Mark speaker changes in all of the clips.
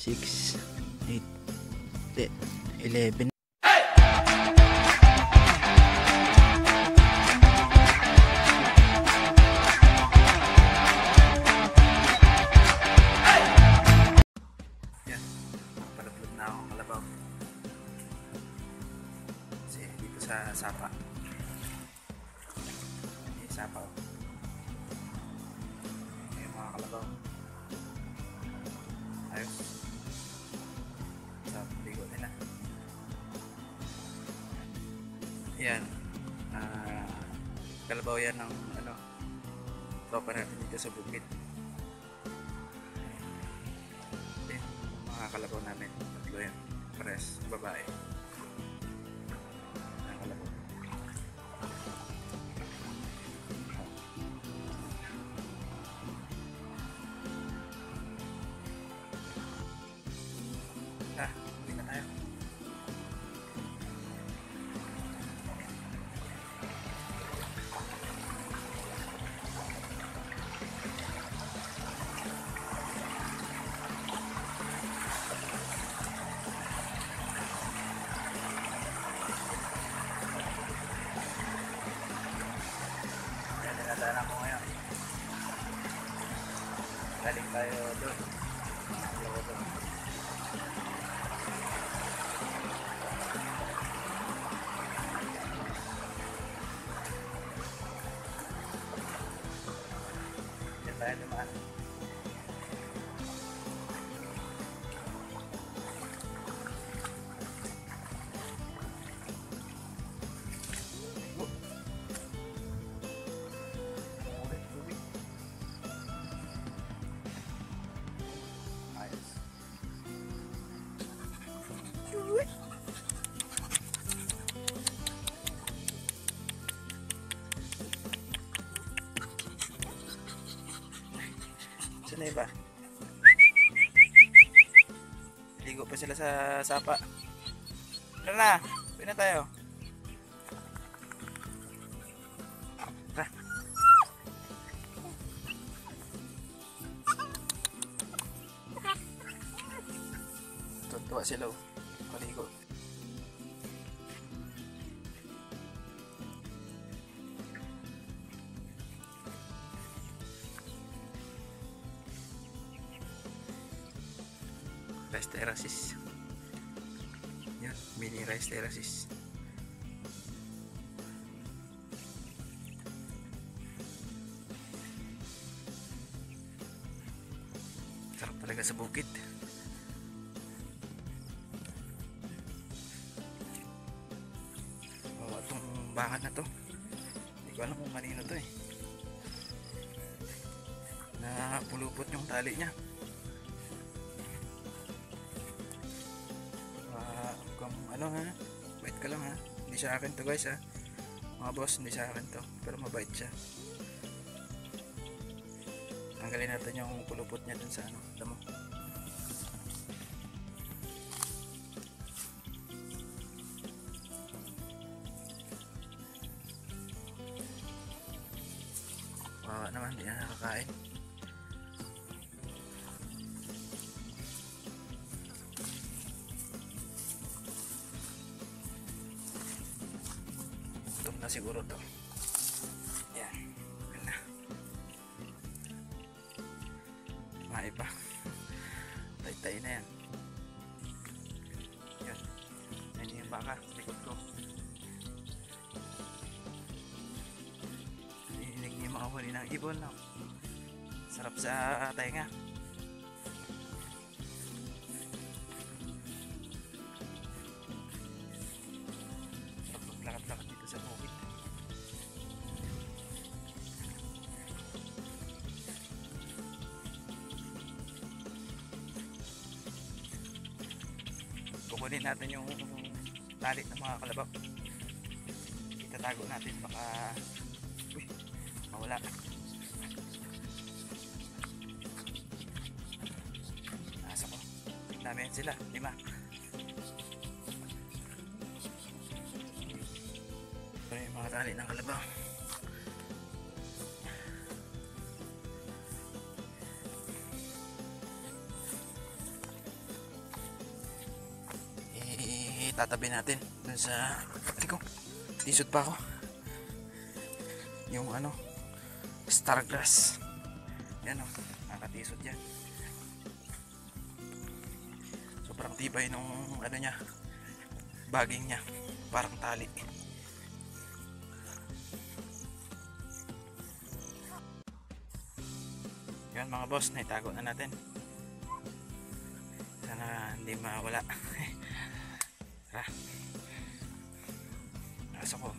Speaker 1: 6, 8, 10, 11. Yan, palaplot na akong kalabaw. Kasi dito sa sapa. Sa bukid. Yan, mga kalabaw namin. Tatlo yan. Pares, babae. Diyan tayo sa sapa. Tara na! Uwi na tayo. Tara. Tuntua sila oh. Maligo. Talaga sa bukid. Oh, itong bakan na to. Hindi ko alam kung kanino to eh. Na pulupot yung tali niya. Ah, kung ano ha, bait ka lang ha. Hindi sa akin to guys ha. Mga boss, hindi sa akin to. Pero mabait siya. Tanggalin natin yung kulupot niya dun sa ano, damo. Wawa naman, hindi na nakakain. Gutom siguro to. Ibon. No? Sarap sa tainga. Sarap maglakad-lakad dito sa bukid. kukunin natin yung tali ng mga kalabaw itatago natin baka uy, mawala dami yan sila lima. Ito yung mga tali ng kalabaw. Itatabi natin dun sa ko. Tisod pa ako. Yung ano stargrass yan o nakatisod yan tibay nung ano niya baging niya. Parang tali. Yan mga boss naitago na natin. Sana hindi mawala. Tara. Nasa ko.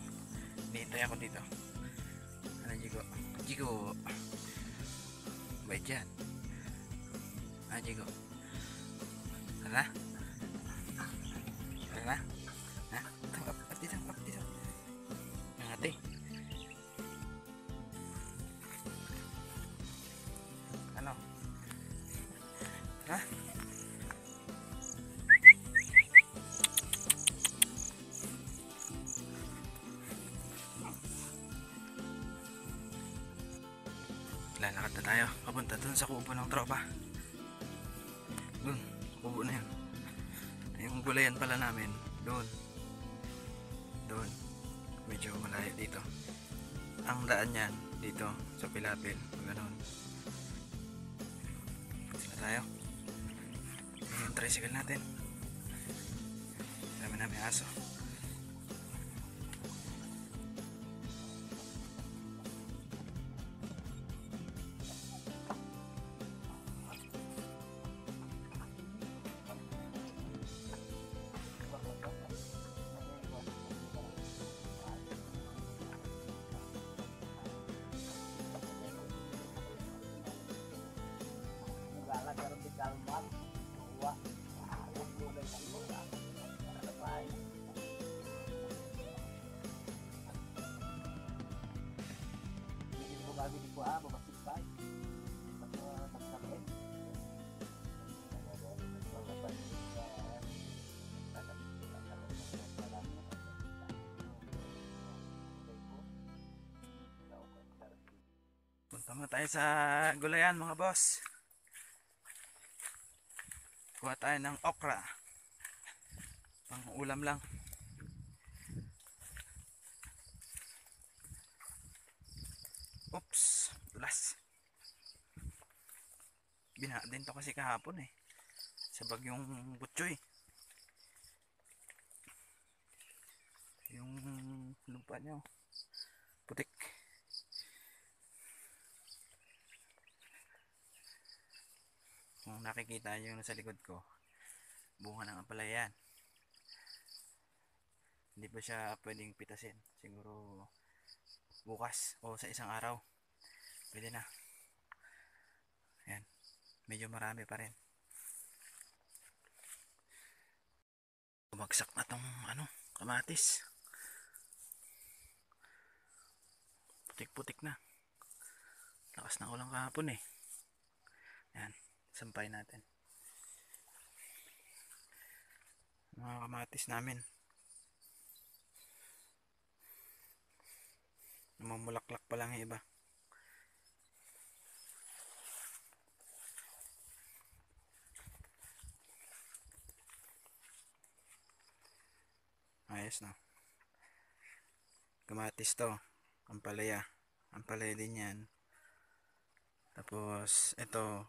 Speaker 1: Nihintay ako dito. Ano Jigo? Jigo. Bait yan. Ah Jigo. Tara ha lalakad na tayo. Papunta dun sa kubo ng tropa. Dun kubo na yun. Yung gulayan pala namin dun. Dun. Medyo malayo dito. Ang daan yan dito sa pilapil. Ganun sila tayo Yun yung tricycle natin dami namin aso Punta muna tayo sa gulayan mga boss. Kuha tayo ng okra. Pang ulam lang. Oops, tulas. Bina din to kasi kahapon eh. Sa bagyong butchoy. Yung lupa niya putik. kung nakikita nyo yung nasa likod ko bunga ng ampalaya yan hindi pa siya pwedeng pitasin siguro bukas o sa isang araw pwede na. Yan medyo marami pa rin. Bumagsak na tong ano kamatis. Putik putik na. Lakas na ulang kahapon eh. Yan sampay natin. Mga kamatis namin. Namumulaklak pa lang yung iba ayos na. Kamatis to. Ampalaya. Ampalaya din yan. Tapos ito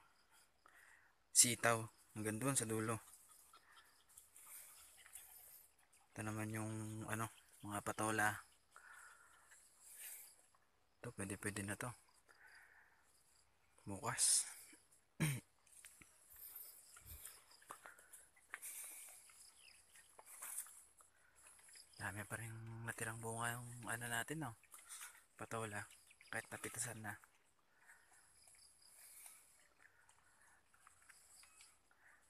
Speaker 1: sitaw. Hanggang doon sa dulo. Ito naman yung ano mga patola. Ito pwede pwede na to. Bukas dami pa rin natirang bunga yung ano natin no patola kahit napitasan na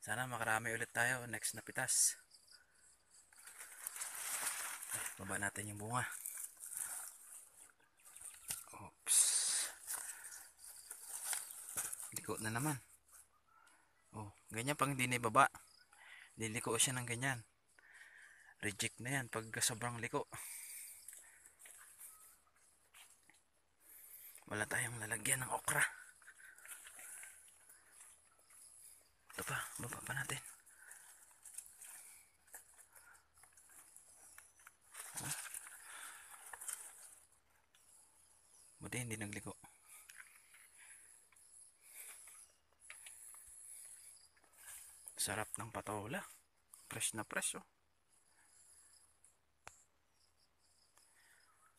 Speaker 1: Sana makarami ulit tayo next na pitas. Baba natin yung bunga. Oops. Liko na naman. Oh, ganyan pag hindi nibaba. Liliko siya ng ganyan reject na yan pag sobrang liko. Wala tayong lalagyan ng okra. Ito pa, baba pa natin. Buti hindi nagliko. Sarap ng patola. Fresh na fresh oh.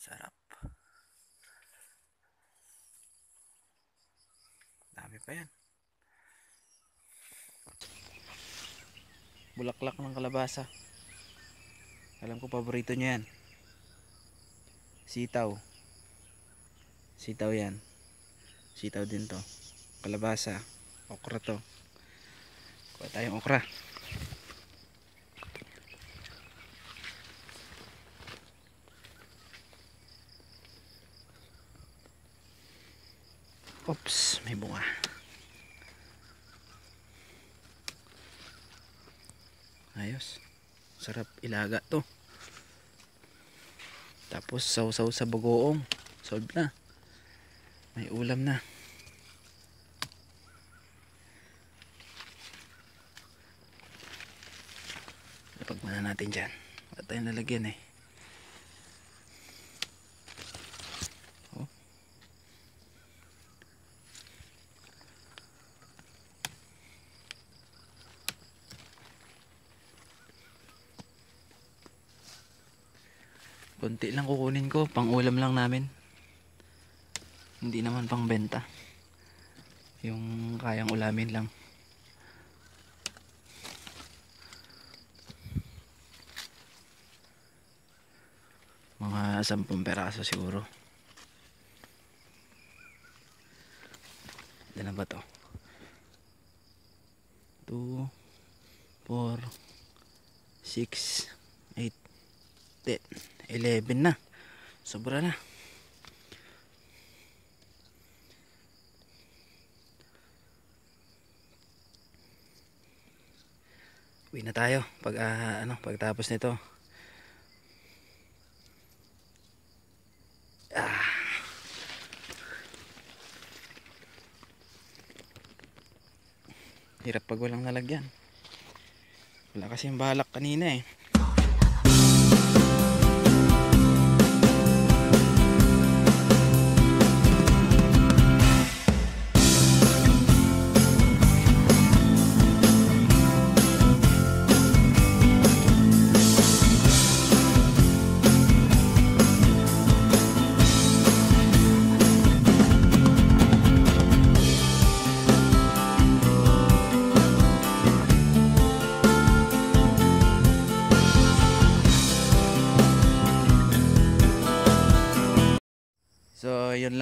Speaker 1: Sarap. Dami pa yan. Bulaklak ng kalabasa. Alam ko paborito niya yan. Sitaw. Sitaw yan. Sitaw din to. Kalabasa. Okra to. Kuha tayong okra. Oops, may bunga. Ayos. Sarap ilaga to. Tapos sausaw sa bagoong. Solve na. May ulam na. Lapag muna natin dyan. Wala tayong lalagyan eh. Konti lang kukunin ko. Pang ulam lang namin. Hindi naman pang benta. Yung kayang ulamin lang. Mga sampung peraso siguro. Na ba to? 2 4 6 8 10 11 na. Sobra na. Uwi na tayo pag ah, ano pagtapos nito. Ah. Hirap pag walang nalagyan. Wala kasi yung balak kanina eh.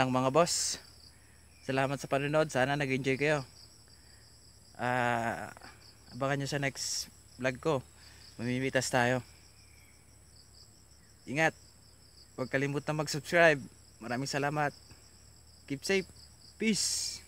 Speaker 1: Lang mga boss. Salamat sa panonood. Sana nag-enjoy kayo. Ah, abangan nyo sa next vlog ko. Mamimitas tayo. Ingat. Huwag kalimutan mag-subscribe. Maraming salamat. Keep safe. Peace.